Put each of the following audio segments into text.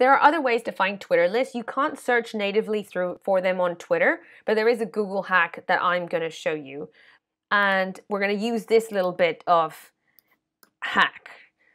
There are other ways to find Twitter lists. You can't search natively through for them on Twitter, but there is a Google hack that I'm going to show you. And we're going to use this little bit of hack.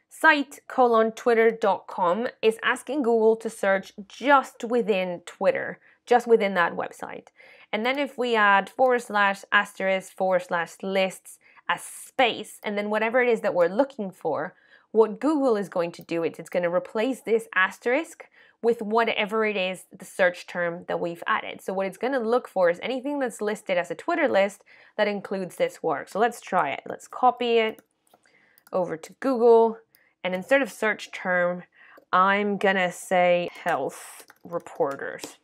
Site colon twitter.com is asking Google to search just within Twitter, just within that website. And then if we add forward slash asterisk forward slash lists as space, and then whatever it is that we're looking for, what Google is going to do is it's going to replace this asterisk with whatever it is the search term that we've added. So what it's going to look for is anything that's listed as a Twitter list that includes this word. So let's try it. Let's copy it over to Google and instead of search term, I'm going to say health reporters.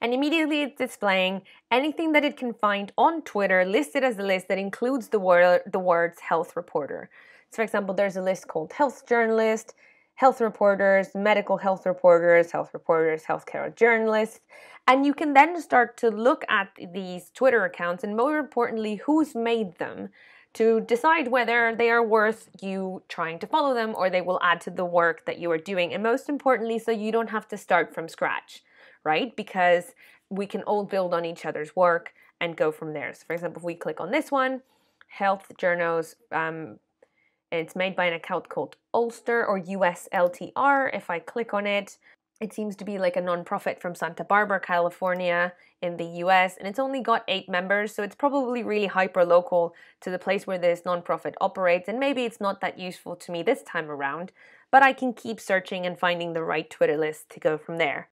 And immediately it's displaying anything that it can find on Twitter listed as a list that includes the word the words health reporter. So for example, there's a list called health journalist, health reporters, medical health reporters, health reporters, healthcare journalists. And you can then start to look at these Twitter accounts and more importantly, who's made them to decide whether they are worth you trying to follow them or they will add to the work that you are doing. And most importantly, so you don't have to start from scratch, right? Because we can all build on each other's work and go from there. So, for example, if we click on this one, health journals um, it's made by an account called Ulster or USLTR. If I click on it, it seems to be like a nonprofit from Santa Barbara, California, in the US, and it's only got eight members, so it's probably really hyper local to the place where this nonprofit operates. And maybe it's not that useful to me this time around, but I can keep searching and finding the right Twitter list to go from there.